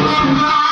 Come on.